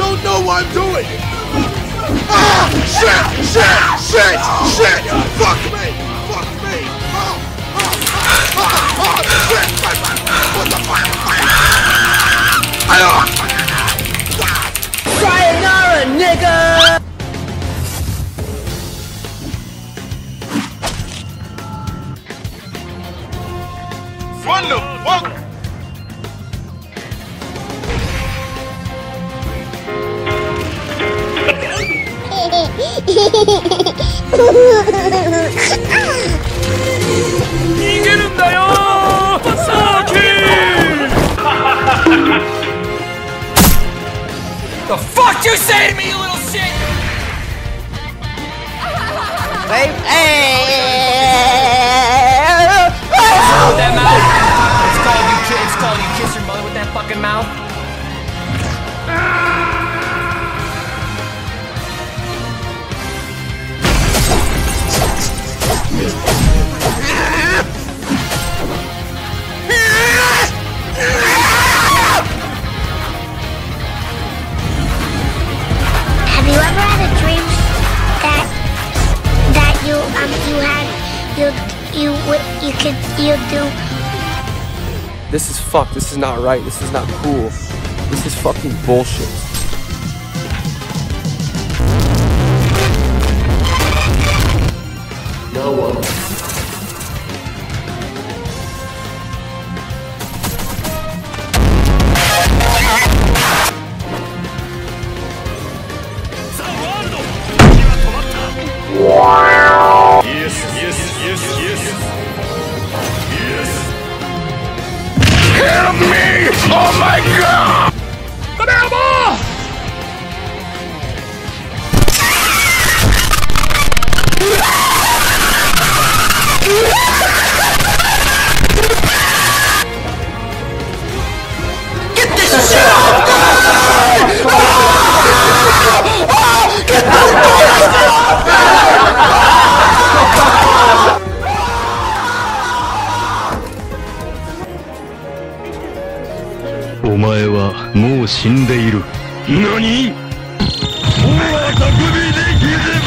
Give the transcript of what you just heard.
don't know what I'm doing! Ah! Shit! Shit! Shit! Shit! Fuck me! Fuck me! Ah! Ah! Ah! Ah! Ah! ah shit! My, my. The fuck you say to me, you little shit? Hey, With that mouth? Um you had you you you could you do This is fuck. This is not right. This is not cool. This is fucking bullshit. Yes, yes, yes. Help me! Oh my god! もう死んでいる。何？おで